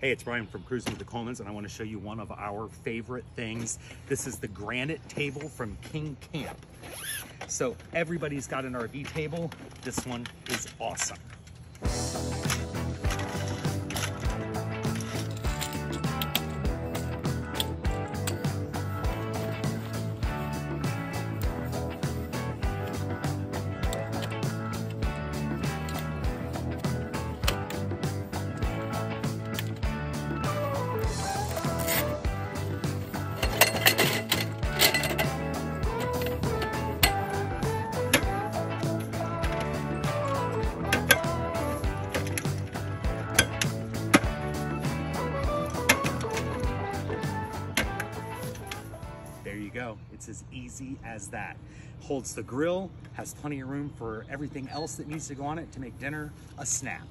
Hey, it's Brian from Cruising with the Colemans, and I want to show you one of our favorite things. This is the granite table from King Camp. So everybody's got an RV table. This one is awesome. There you go. It's as easy as that. Holds the grill, has plenty of room for everything else that needs to go on it to make dinner a snap.